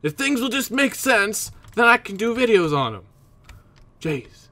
If things will just make sense, then I can do videos on them. Jeez.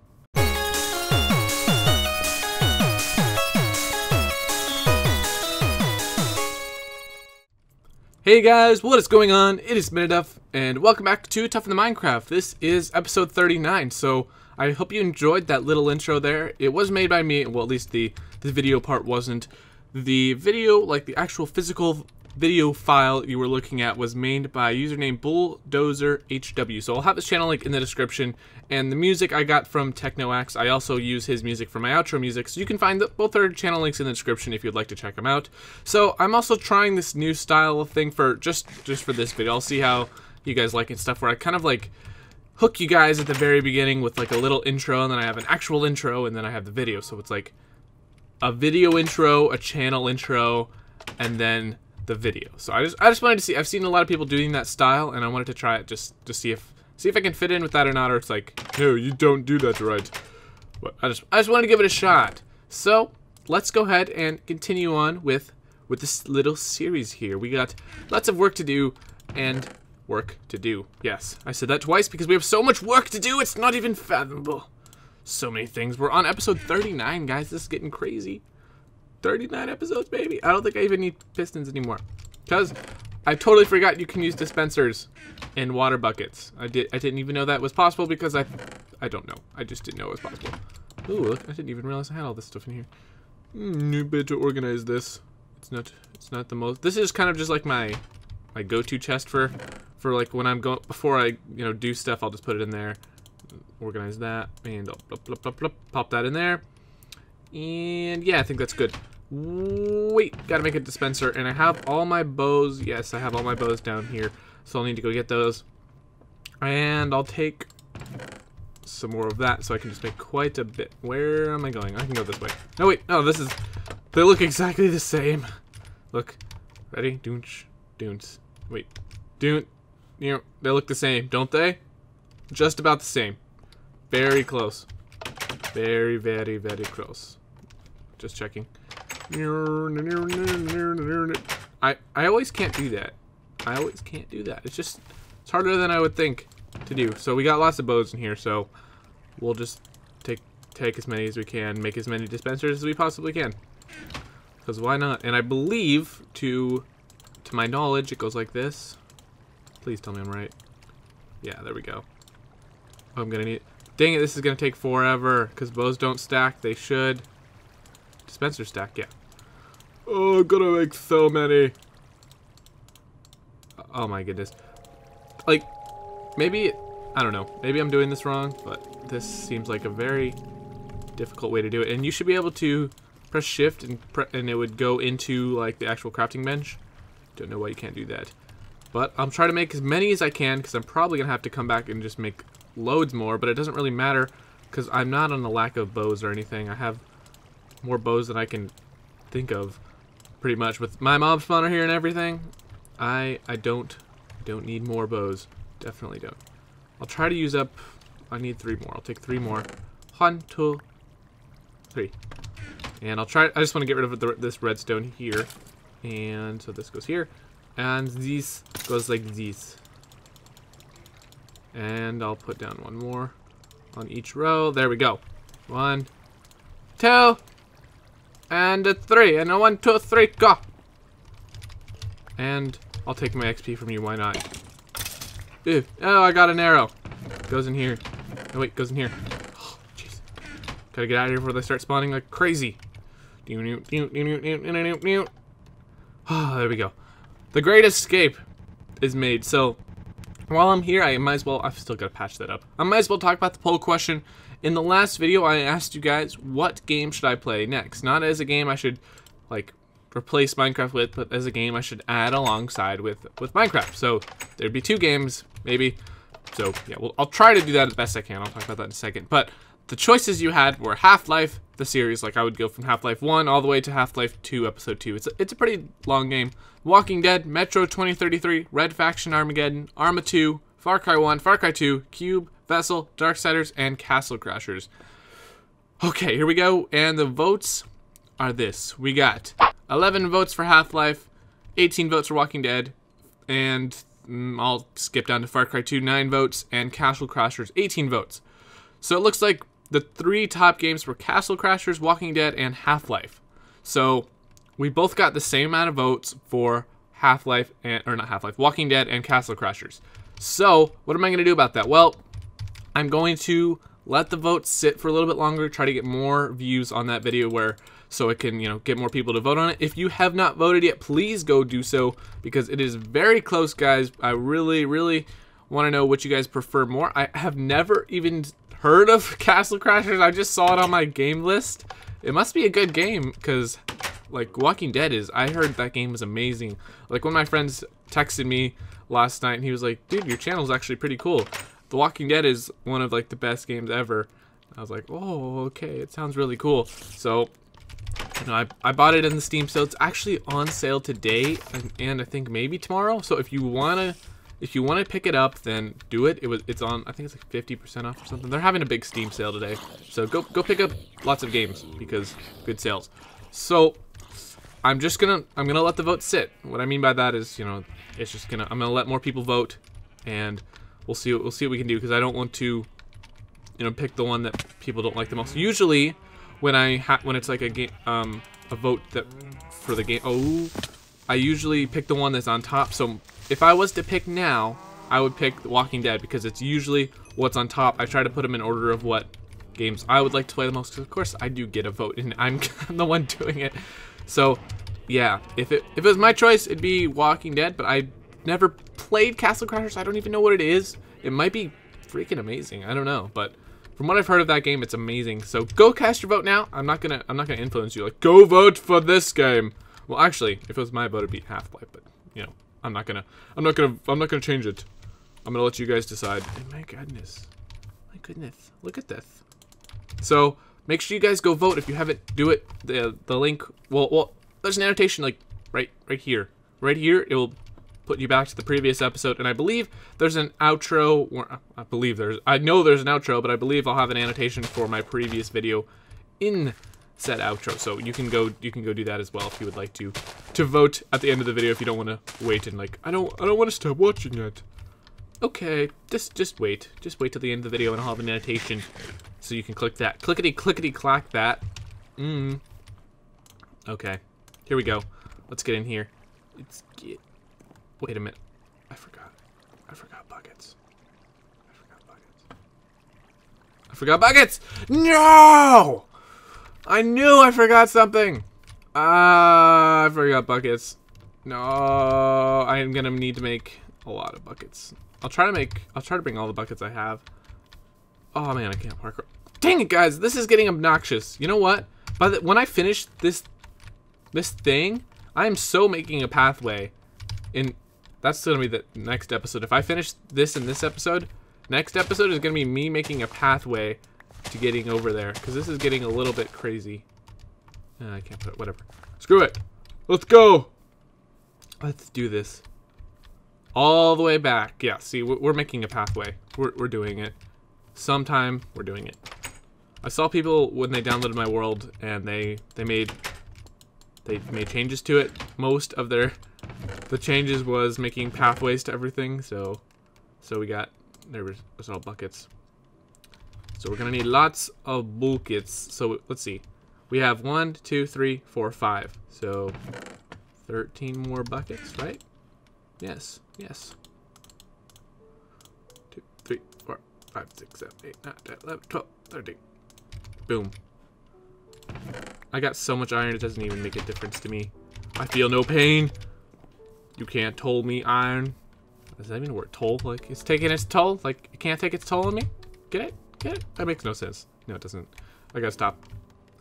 Hey guys, what is going on? It is Minituff, and welcome back to Tuffin' the Minecraft. This is episode 39, so I hope you enjoyed that little intro there. It was made by me, well at least the, the video part wasn't. The video, like the actual physical video file you were looking at was made by username BulldozerHW. So I'll have his channel link in the description. And the music I got from TeknoAxe. I also use his music for my outro music. So you can find the, both our channel links in the description if you'd like to check them out. So I'm also trying this new style of thing for just just for this video. I'll see how you guys like it stuff where I kind of like hook you guys at the very beginning with like a little intro and then I have an actual intro and then I have the video. So it's like a video intro, a channel intro, and then the video. So I just I just wanted to see. I've seen a lot of people doing that style, and I wanted to try it just to see if see if I can fit in with that or not. Or it's like, no, you don't do that right. But I just I just wanted to give it a shot. So let's go ahead and continue on with with this little series here. We got lots of work to do and work to do. Yes, I said that twice because we have so much work to do. It's not even fathomable. So many things. We're on episode 39, guys. This is getting crazy. 39 episodes, baby. I don't think I even need pistons anymore. Because I totally forgot you can use dispensers in water buckets. I did. I didn't even know that was possible because I, I don't know. I just didn't know it was possible. Ooh, look! I didn't even realize I had all this stuff in here. Hmm, new bit to organize this. It's not. It's not the most. This is kind of just like my, my go-to chest for, for like when I'm going before I you know do stuff. I'll just put it in there. Organize that and blah, blah, blah, pop that in there. And yeah, I think that's good. Wait, gotta make a dispenser. And I have all my bows. Yes, I have all my bows down here. So I'll need to go get those. And I'll take some more of that so I can just make quite a bit. Where am I going? I can go this way. No, wait. No, this is... They look exactly the same. Look. Ready? Doonch. Doons. Wait. Doon. You know, they look the same, don't they? Just about the same. Very close. Very, very, very close. Just checking. I, I always can't do that. I always can't do that. It's just, it's harder than I would think to do. So we got lots of bows in here, so we'll just take take as many as we can, make as many dispensers as we possibly can. Because why not? And I believe, to to my knowledge, it goes like this. Please tell me I'm right. Yeah, there we go. I'm gonna need... Dang it, this is gonna take forever, because bows don't stack. They should. Dispenser stack, yeah. Oh, I'm gonna make so many. Oh my goodness. Like, maybe, I don't know. Maybe I'm doing this wrong, but this seems like a very difficult way to do it. And you should be able to press shift and, pre and it would go into like the actual crafting bench. Don't know why you can't do that. But I'm trying to make as many as I can because I'm probably going to have to come back and just make loads more. But it doesn't really matter because I'm not on the lack of bows or anything. I have more bows than I can think of pretty much. With my mob spawner here and everything I I don't don't need more bows. Definitely don't. I'll try to use up I need three more. I'll take three more. One two three. And I'll try I just want to get rid of the, this redstone here. And so this goes here. And this goes like this. And I'll put down one more on each row. There we go. One two and a three, and a one, two, three, go! And I'll take my XP from you, why not? Ew. Oh, I got an arrow. Goes in here. Oh, wait, goes in here. Oh, jeez. Gotta get out of here before they start spawning like crazy. Oh, there we go. The Great Escape is made. So, while I'm here, I might as well... I've still got to patch that up. I might as well talk about the poll question. In the last video, I asked you guys, what game should I play next? Not as a game I should, like, replace Minecraft with, but as a game I should add alongside with, with Minecraft. So, there'd be two games, maybe. So, yeah, well, I'll try to do that as best I can. I'll talk about that in a second. But the choices you had were Half-Life, the series. Like, I would go from Half-Life 1 all the way to Half-Life 2, Episode 2. It's a, it's a pretty long game. Walking Dead, Metro 2033, Red Faction Armageddon, Arma 2, Far Cry 1, Far Cry 2, Cube, Vessel, Darksiders, and Castle Crashers. Okay, here we go, and the votes are this. We got 11 votes for Half-Life, 18 votes for Walking Dead, and mm, I'll skip down to Far Cry 2, 9 votes, and Castle Crashers, 18 votes. So it looks like the three top games were Castle Crashers, Walking Dead, and Half-Life. So we both got the same amount of votes for Half-Life, and or not Half-Life, Walking Dead, and Castle Crashers. So what am I going to do about that? Well, I'm going to let the vote sit for a little bit longer, try to get more views on that video where so it can, you know, get more people to vote on it. If you have not voted yet, please go do so because it is very close, guys. I really, really want to know what you guys prefer more. I have never even heard of Castle Crashers. I just saw it on my game list. It must be a good game because like Walking Dead is. I heard that game was amazing. Like one of my friends texted me last night and he was like, dude, your channel is actually pretty cool. The Walking Dead is one of like the best games ever. I was like, oh, okay, it sounds really cool. So you know, I, I bought it in the Steam sale. It's actually on sale today and, and I think maybe tomorrow. So if you wanna if you want to pick it up, then do it. It was it's on I think it's like 50% off or something. They're having a big Steam sale today. So go go pick up lots of games because good sales. So I'm just gonna I'm gonna let the vote sit. What I mean by that is, you know, it's just gonna I'm gonna let more people vote and we'll see we'll see what we can do because I don't want to you know pick the one that people don't like the most. Usually when I when it's like a game um a vote that for the game. Oh, I usually pick the one that's on top. So if I was to pick now, I would pick Walking Dead because it's usually what's on top. I try to put them in order of what games I would like to play the most. Of course, I do get a vote, and I'm, I'm the one doing it. So, yeah, if it if it was my choice, it'd be Walking Dead. But I never played Castle Crashers. I don't even know what it is. It might be freaking amazing. I don't know, but from what I've heard of that game, it's amazing. So go cast your vote now. I'm not gonna I'm not gonna influence you. Like go vote for this game. Well, actually, if it was my vote, it'd be Half-Life. But you know, I'm not gonna I'm not gonna I'm not gonna change it. I'm gonna let you guys decide. And my goodness, my goodness, look at this. So make sure you guys go vote. If you haven't, do it. The the link. Well, well, there's an annotation like right right here. Right here, it will put you back to the previous episode. And I believe there's an outro. Or I believe there's. I know there's an outro, but I believe I'll have an annotation for my previous video in said outro. So you can go. You can go do that as well if you would like to to vote at the end of the video if you don't want to wait and like I don't I don't want to stop watching it. Okay, just just wait. Just wait till the end of the video and I'll have an annotation so you can click that. Clickety clickety clack that. Mmm. Okay. Here we go. Let's get in here. Let's get Wait a minute. I forgot. I forgot buckets. I forgot buckets. I forgot buckets! No! I knew I forgot something! Ah, uh, I forgot buckets. No, I'm gonna need to make a lot of buckets. I'll try to make, I'll try to bring all the buckets I have. Oh man, I can't park. Dang it, guys, this is getting obnoxious. You know what? By the, when I finish this, this thing, I am so making a pathway in that's gonna be the next episode. If I finish this in this episode, next episode is gonna be me making a pathway to getting over there. Because this is getting a little bit crazy. Uh, I can't put it, whatever. Screw it. Let's go. Let's do this. All the way back. Yeah, see, we're making a pathway. We're, we're doing it. Sometime, we're doing it. I saw people when they downloaded my world and they, they made they made changes to it. Most of their the changes was making pathways to everything, so so we got there was, all buckets. So we're gonna need lots of buckets. So let's see. We have one, two, three, four, five. So 13 more buckets, right? Yes, yes. Two, three, four, five, six, seven, eight, nine, 10, 11, 12, 13. Boom. I got so much iron it doesn't even make a difference to me. I feel no pain. You can't toll me iron. Does that mean word toll? Like, it's taking its toll? Like, it can't take its toll on me? Get it? Get it? That makes no sense. No, it doesn't. I gotta stop.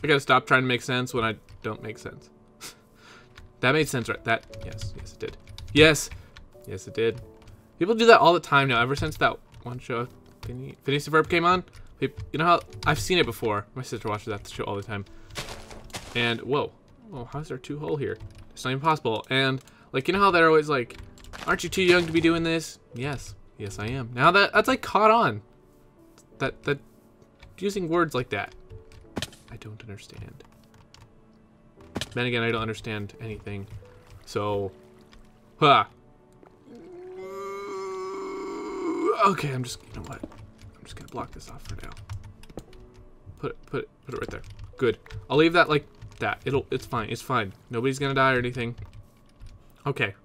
I gotta stop trying to make sense when I don't make sense. that made sense, right? That, yes, yes it did. Yes, yes it did. People do that all the time now, ever since that one show, Phineas Ferb came on. You know how, I've seen it before. My sister watches that show all the time. And, whoa. Whoa, how's there two hole here? It's not even possible. And like, you know how they're always like, aren't you too young to be doing this? Yes. Yes, I am. Now that that's like caught on. That, that, using words like that. I don't understand. Then again, I don't understand anything. So, huh. Okay, I'm just, you know what? I'm just gonna block this off for now. Put it, put it, put it right there. Good. I'll leave that like that. It'll, it's fine. It's fine. Nobody's gonna die or anything. Okay.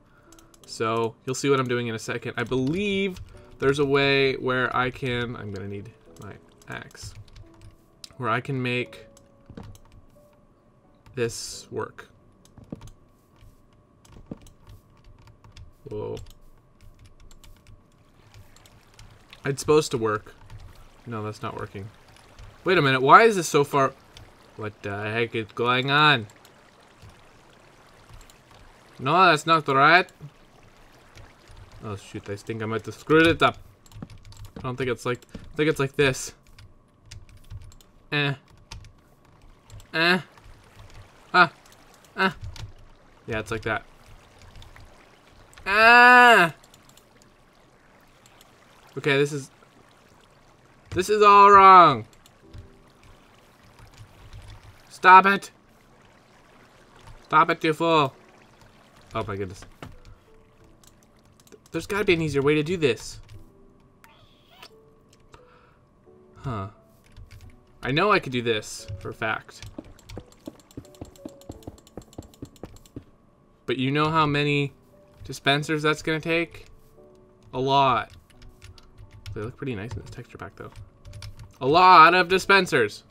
So you'll see what I'm doing in a second. I believe there's a way where I can. I'm gonna need my axe. Where I can make this work. Whoa. It's supposed to work. No, that's not working. Wait a minute, why is this so far... What the heck is going on? No, that's not right. Oh shoot, I think I might have screwed it up. I don't think it's like... I think it's like this. Eh. Eh. Ah. Ah. Yeah, it's like that. Ah! Okay, this is... This is all wrong. Stop it. Stop it, you fool. Oh my goodness. There's gotta be an easier way to do this. Huh. I know I could do this, for a fact. But you know how many dispensers that's gonna take? A lot. They look pretty nice in this texture pack, though. A lot of dispensers.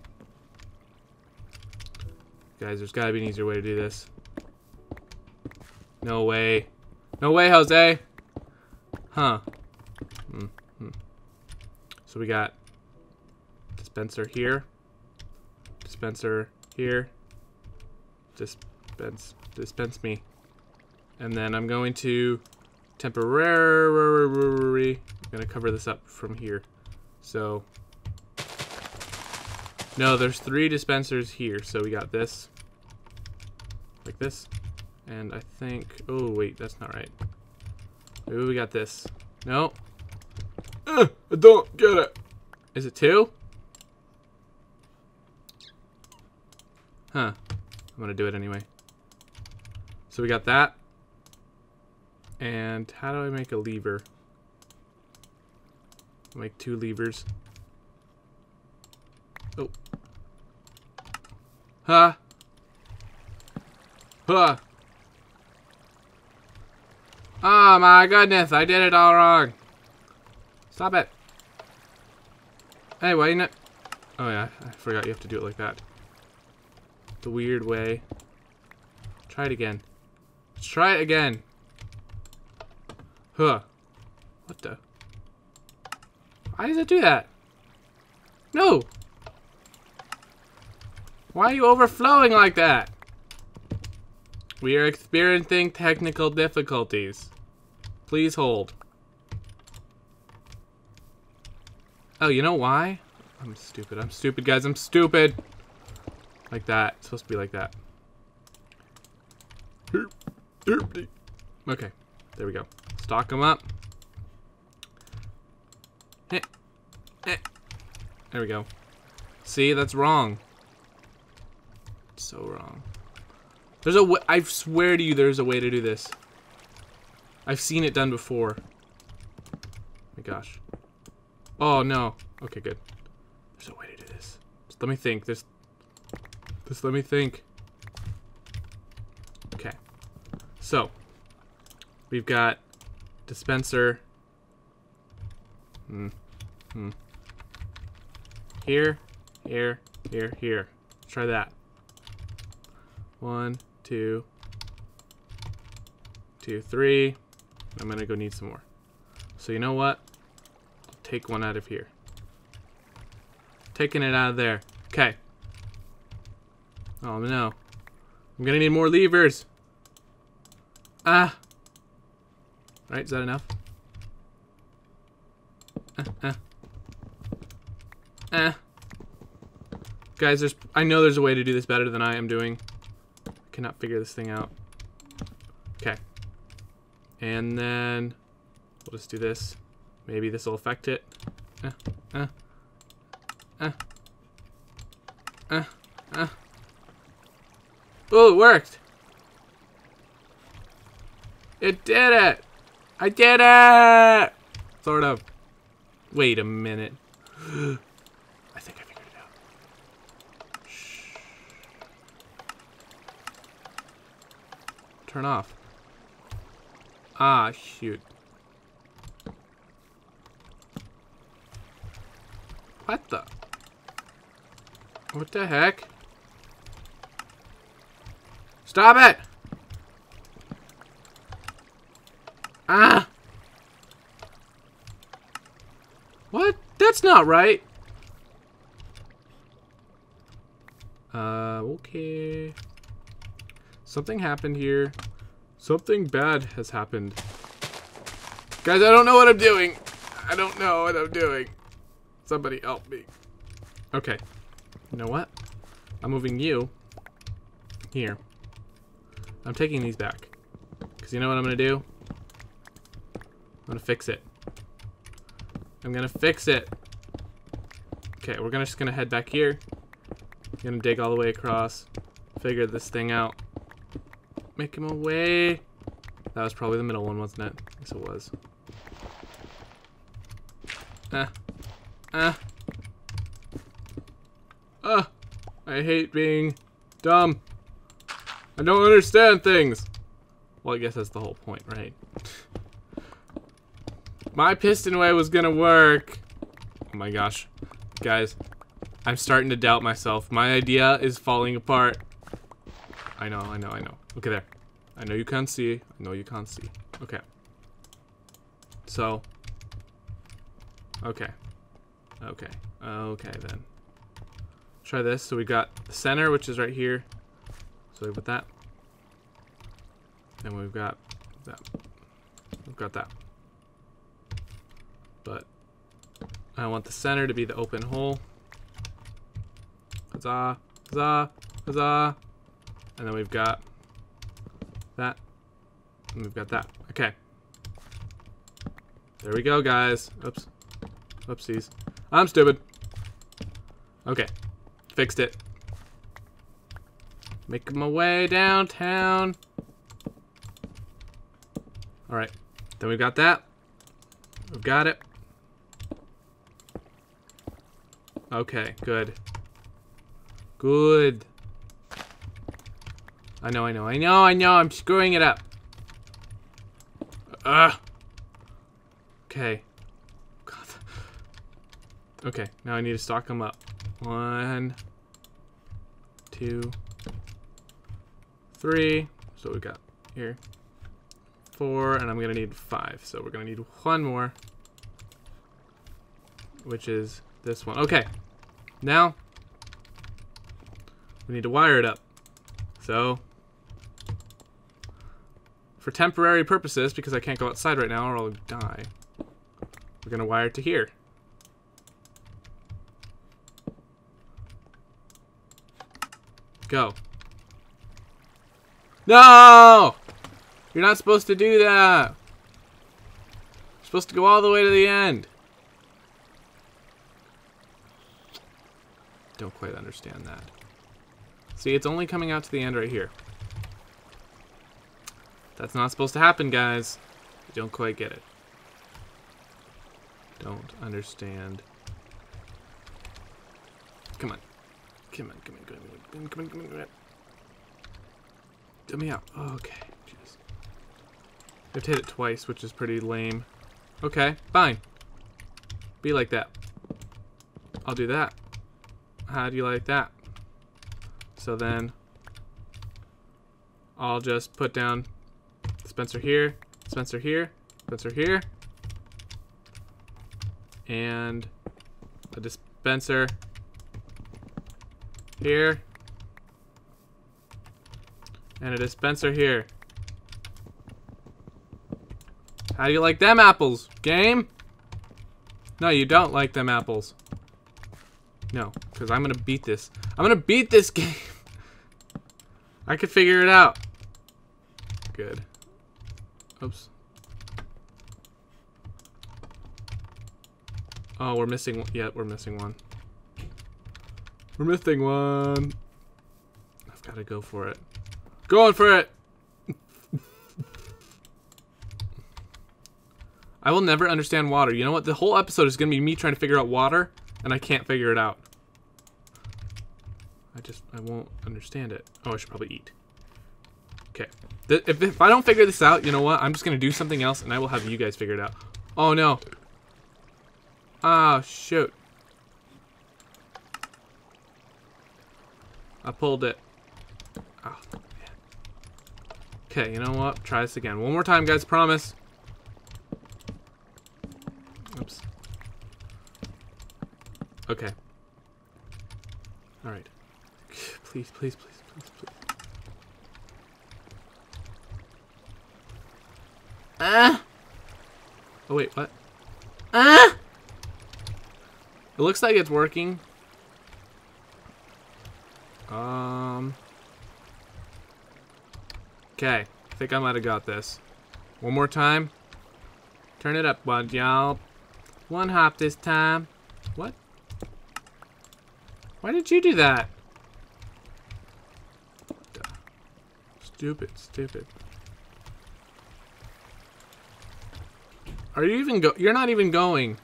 Guys, there's gotta be an easier way to do this. No way. No way, Jose. Huh. Mm -hmm. So we got dispenser here. Dispenser here. Dispense. Dispense me. And then I'm going to temporarily I'm gonna cover this up from here. So no, there's three dispensers here. So we got this, like this, and I think. Oh wait, that's not right. Maybe we got this. No. Uh, I don't get it. Is it two? Huh. I'm gonna do it anyway. So we got that. And how do I make a lever? Make two levers. Oh. Huh? Huh. Oh my goodness, I did it all wrong. Stop it. Hey, why you not... Oh yeah, I forgot you have to do it like that. The weird way. Try it again. Let's try it again. Huh. What the? Why does it do that? No! Why are you overflowing like that? We are experiencing technical difficulties. Please hold. Oh, you know why? I'm stupid. I'm stupid, guys. I'm stupid. Like that. It's supposed to be like that. Okay. There we go. Stock them up. Eh. Eh. There we go. See, that's wrong. So wrong. There's a way, I swear to you there's a way to do this. I've seen it done before. Oh my gosh. Oh, no. Okay, good. There's a way to do this. Just let me think. There's... Just let me think. Okay. So. We've got dispenser. Hmm. Hmm. Here, here, here, here. Let's try that. One, two, two, three. I'm gonna go need some more. So you know what? I'll take one out of here. Taking it out of there. Okay. Oh no. I'm gonna need more levers. Ah. Right, is that enough? Uh. Uh. Guys, there's I know there's a way to do this better than I am doing. Cannot figure this thing out. Okay. And then we'll just do this. Maybe this will affect it. Uh, uh, uh, uh, uh. Oh, it worked. It did it. I did it! Sort of. Wait a minute. I think I figured it out. Shh. Turn off. Ah, shoot. What the? What the heck? Stop it! Ah! What? That's not right. Uh, okay. Something happened here. Something bad has happened. Guys, I don't know what I'm doing. I don't know what I'm doing. Somebody help me. Okay. You know what? I'm moving you here. I'm taking these back. Because you know what I'm going to do? I'm going to fix it. I'm going to fix it. Okay, we're gonna just going to head back here. Gonna dig all the way across. Figure this thing out. Make him away. That was probably the middle one, wasn't it? Yes, it was. Ah. Ah. Ah. I hate being dumb. I don't understand things. Well, I guess that's the whole point, right? My piston way was gonna work. Oh my gosh. Guys, I'm starting to doubt myself. My idea is falling apart. I know, I know, I know. Okay, there. I know you can't see. I know you can't see. Okay. So. Okay. Okay. Okay, then. Try this. So we got the center, which is right here. So we put that. And we've got that. We've got that. But I want the center to be the open hole. Huzzah, huzzah, huzzah. And then we've got that. And we've got that. Okay. There we go, guys. Oops. Oopsies. I'm stupid. Okay. Fixed it. Making my way downtown. Alright. Then we've got that. We've got it. Okay, good. Good. I know, I know, I know, I know, I'm screwing it up. Ugh. Okay. God. Okay, now I need to stock them up. One, two, three. So we got here. Four, and I'm gonna need five. So we're gonna need one more. Which is this one. Okay. Now, we need to wire it up. So, for temporary purposes, because I can't go outside right now or I'll die, we're to wire it to here. Go. No! You're not supposed to do that. You're supposed to go all the way to the end. Don't quite understand that. See, it's only coming out to the end right here. That's not supposed to happen, guys. You don't quite get it. Don't understand. Come on. Come on, come on, come on, come on, come on, come on. Dump me out. Oh, okay, jeez. I have to hit it twice, which is pretty lame. Okay, fine. Be like that. I'll do that. How do you like that? So then I'll just put down Spencer here, Spencer here, Spencer here, and a dispenser here, and a dispenser here. How do you like them apples, game? No, you don't like them apples. No, because I'm going to beat this. I'm going to beat this game. I can figure it out. Good. Oops. Oh, we're missing one. Yeah, we're missing one. We're missing one. I've got to go for it. Going for it. I will never understand water. You know what? The whole episode is going to be me trying to figure out water, and I can't figure it out. I just, I won't understand it. Oh, I should probably eat. Okay. If, if I don't figure this out, you know what? I'm just going to do something else, and I will have you guys figure it out. Oh, no. Oh, shoot. I pulled it. Oh, okay, you know what? Try this again. One more time, guys. Promise. Oops. Okay. Alright. Please, please, please. Ah! Oh, wait, what? Ah! It looks like it's working. Um. Okay. I think I might have got this. One more time. Turn it up, bud, y'all. One hop this time. What? Why did you do that? Stupid, stupid. Are you even go- You're not even going.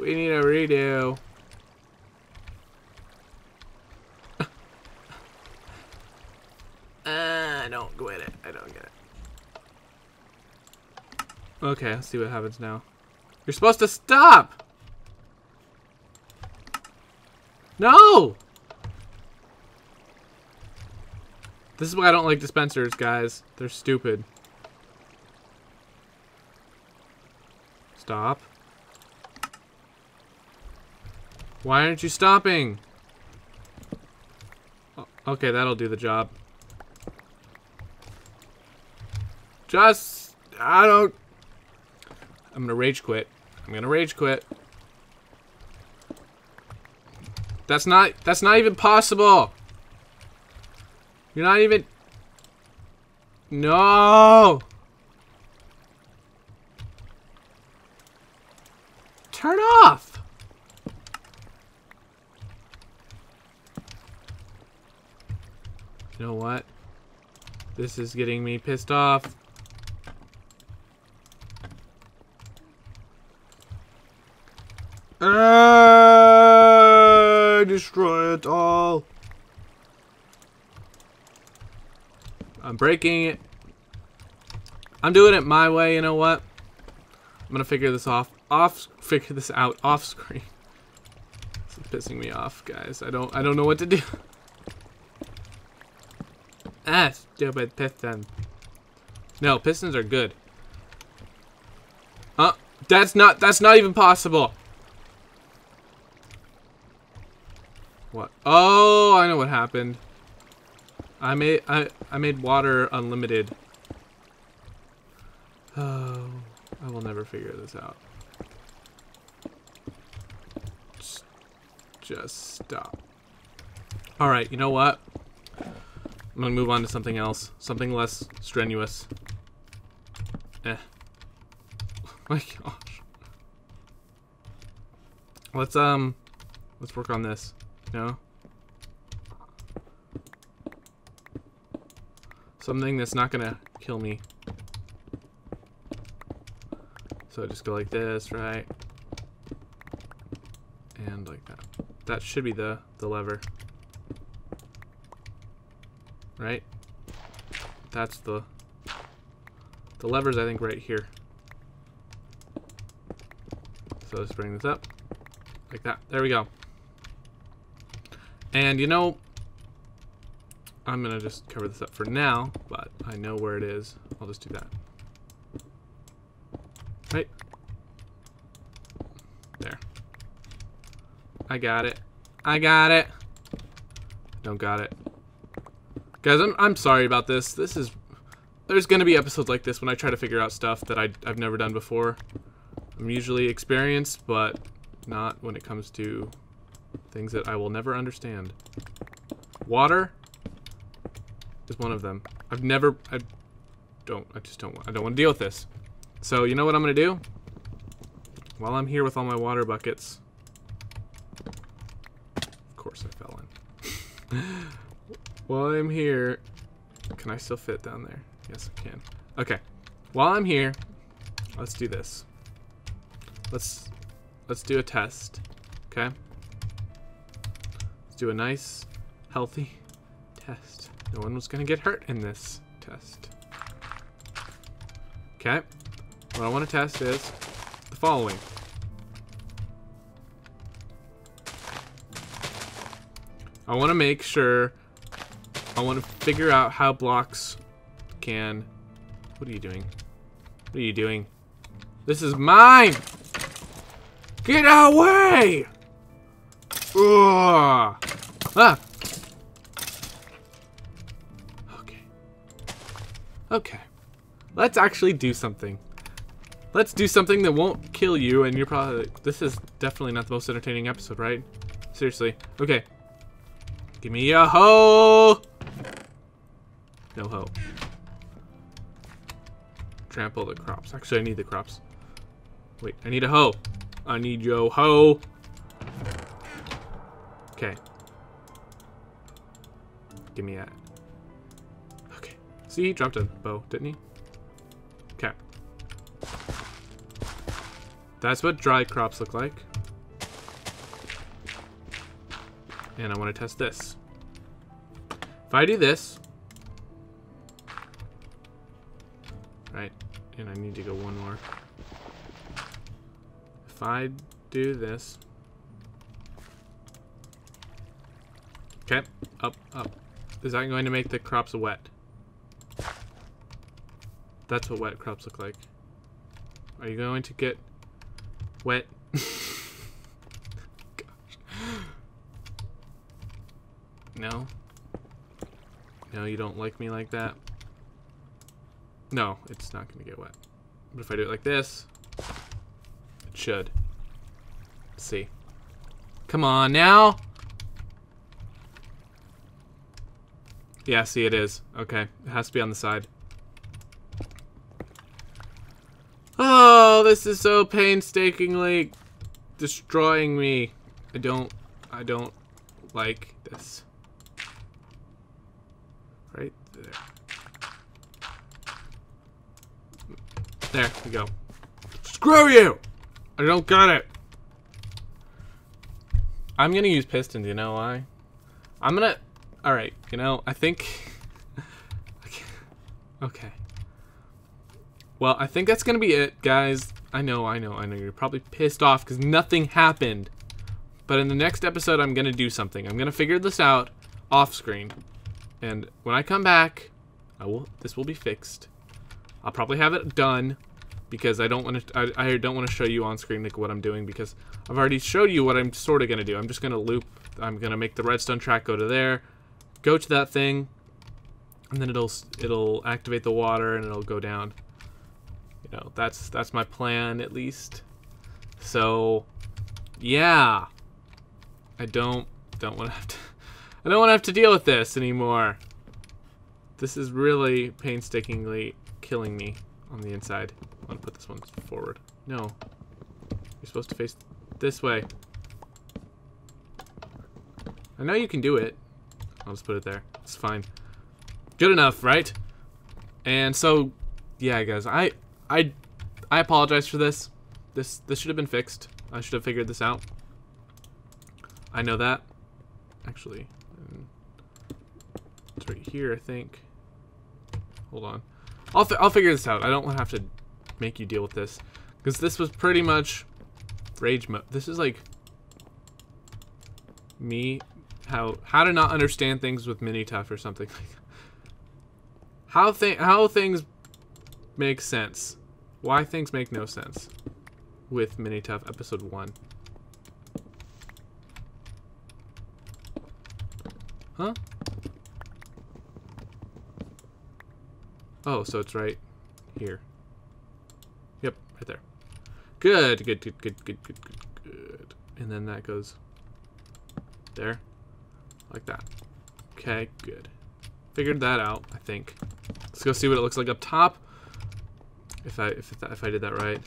We need a redo. uh, I don't get it. I don't get it. Okay, let's see what happens now. You're supposed to stop! No! This is why I don't like dispensers, guys. They're stupid. Stop. Why aren't you stopping? Oh, okay, that'll do the job. Just, I don't... I'm gonna rage quit. I'm gonna rage quit. That's not, that's not even possible! You're not even... No! Turn off! You know what? This is getting me pissed off. Uh, destroy it all. I'm breaking it. I'm doing it my way, you know what? I'm gonna figure this off. Off figure this out off screen. This is pissing me off, guys. I don't I don't know what to do. ah, stupid piston. No, pistons are good. Uh that's not that's not even possible. What? Oh, I know what happened. I made I I made water unlimited. Oh, I will never figure this out. Just, just stop. All right, you know what? I'm gonna move on to something else, something less strenuous. Eh. My gosh. Let's um, let's work on this. You know. Something that's not gonna kill me. So just go like this, right? And like that. That should be the, the lever. Right? That's the... The lever's, I think, right here. So let's bring this up. Like that. There we go. And you know, I'm gonna just cover this up for now, but I know where it is. I'll just do that. Right. There. I got it. I got it. Don't got it. Guys, I'm, I'm sorry about this. This is... There's gonna be episodes like this when I try to figure out stuff that I, I've never done before. I'm usually experienced, but not when it comes to things that I will never understand. Water is one of them. I've never, I don't, I just don't, want, I don't want to deal with this. So you know what I'm going to do? While I'm here with all my water buckets, of course I fell in. While I'm here, can I still fit down there? Yes, I can. Okay. While I'm here, let's do this. Let's let's do a test. Okay? Let's do a nice, healthy test. No one was gonna get hurt in this test. Okay. What I want to test is the following. I want to make sure I want to figure out how blocks can what are you doing? What are you doing? This is mine! Get away! Ugh. Ah! Okay. Let's actually do something. Let's do something that won't kill you, and you're probably... This is definitely not the most entertaining episode, right? Seriously. Okay. Give me a hoe! No hoe. Trample the crops. Actually, I need the crops. Wait, I need a hoe. I need yo hoe. Okay. Give me that. See, he dropped a bow, didn't he? Okay. That's what dry crops look like. And I want to test this. If I do this, right, and I need to go one more. If I do this, okay, up, up. Is that going to make the crops wet? That's what wet crops look like. Are you going to get wet? no? No, you don't like me like that? No, it's not going to get wet. But if I do it like this, it should. Let's see. Come on now! Yeah, see it is. Okay, it has to be on the side. Oh, this is so painstakingly destroying me. I don't, I don't like this. Right there. There we go. Screw you! I don't got it. I'm gonna use pistons, you know why? I'm gonna... Alright, you know, I think... okay. Well, I think that's gonna be it, guys. I know, I know, I know. You're probably pissed off because nothing happened. But in the next episode, I'm gonna do something. I'm gonna figure this out off screen. And when I come back, I will. This will be fixed. I'll probably have it done because I don't want to. I, I don't want to show you on screen like what I'm doing because I've already showed you what I'm sort of gonna do. I'm just gonna loop. I'm gonna make the redstone track go to there, go to that thing, and then it'll it'll activate the water and it'll go down. You know, that's that's my plan at least. So, yeah, I don't don't want to have to. I don't want to have to deal with this anymore. This is really painstakingly killing me on the inside. I want to put this one forward. No. You're supposed to face this way. I know you can do it. I'll just put it there. It's fine. Good enough, right? And so, yeah, guys, I, I, I apologize for this. This, this should have been fixed. I should have figured this out. I know that. Actually, mm. it's right here, I think. Hold on. I'll, I'll figure this out. I don't have to make you deal with this. Because this was pretty much rage mode. This is like me, how how to not understand things with Minituff or something how th how things make sense. Why things make no sense with Minituff episode 1. Huh? Oh, so it's right here. Yep, right there. Good, good, good, good, good, good, good, good. And then that goes there, like that. Okay, good. Figured that out, I think. Let's go see what it looks like up top. If I if if I did that right.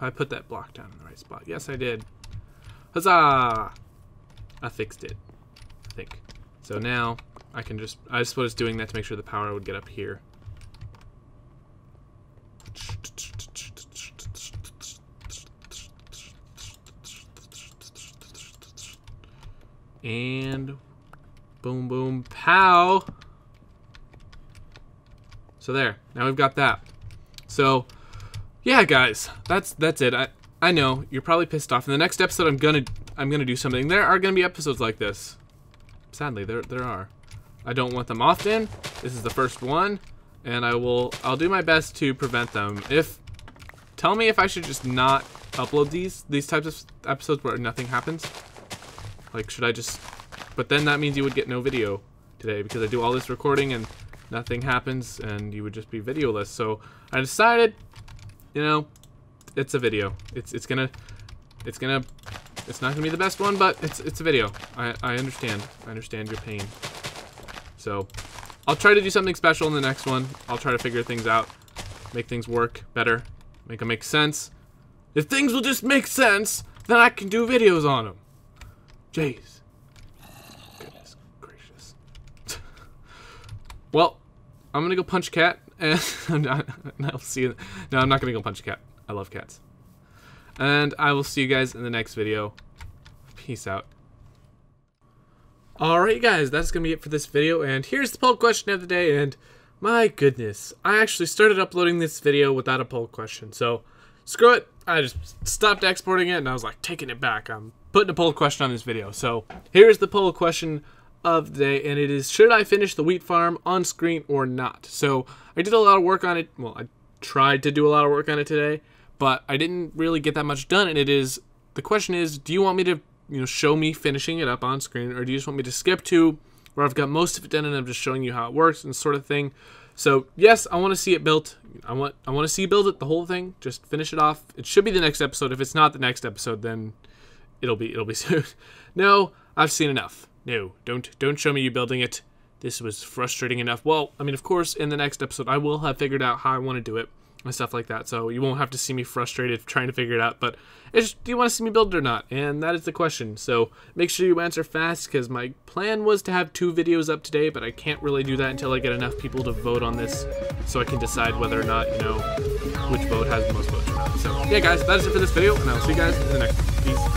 I put that block down in the right spot. Yes, I did. Huzzah! I fixed it. I think. So now I can just, I just was doing that to make sure the power would get up here. And boom, boom, pow. So there, now we've got that. So, yeah, guys, that's that's it. I I know you're probably pissed off. In the next episode, I'm gonna I'm gonna do something. There are gonna be episodes like this. Sadly, there there are. I don't want them often. This is the first one, and I will I'll do my best to prevent them. If tell me if I should just not upload these these types of episodes where nothing happens. Like, should I just? But then that means you would get no video today because I do all this recording and nothing happens and you would just be videoless. So I decided, you know, it's a video. It's it's gonna, it's gonna, it's not gonna be the best one, but it's it's a video. I I understand. I understand your pain. So I'll try to do something special in the next one. I'll try to figure things out, make things work better, make them make sense. If things will just make sense, then I can do videos on them. Jeez. Goodness gracious. Well, I'm gonna go punch cat, and I'll see you. No, I'm not gonna go punch a cat. I love cats. And I will see you guys in the next video. Peace out. Alright guys, that's going to be it for this video, and here's the poll question of the day, and my goodness, I actually started uploading this video without a poll question, so screw it, I just stopped exporting it, and I was like, taking it back, I'm putting a poll question on this video, so here's the poll question of the day, and it is, should I finish the wheat farm on screen or not? So, I did a lot of work on it, well, I tried to do a lot of work on it today, but I didn't really get that much done, and it is, the question is, do you want me to you know show me finishing it up on screen or do you just want me to skip to where I've got most of it done and I'm just showing you how it works and sort of thing? So yes I want to see it built. I want I want to see you build it the whole thing. Just finish it off. It should be the next episode. If it's not the next episode then it'll be it'll be soon. No I've seen enough no don't don't show me you building it this was frustrating enough well I mean of course in the next episode I will have figured out how I want to do it and stuff like that. So you won't have to see me frustrated trying to figure it out. But do you want to see me build it or not? And that is the question. So make sure you answer fast because my plan was to have two videos up today, but I can't really do that until I get enough people to vote on this so I can decide whether or not, you know, which vote has the most votes or not. So yeah, guys, that is it for this video, and I'll see you guys in the next one. Peace.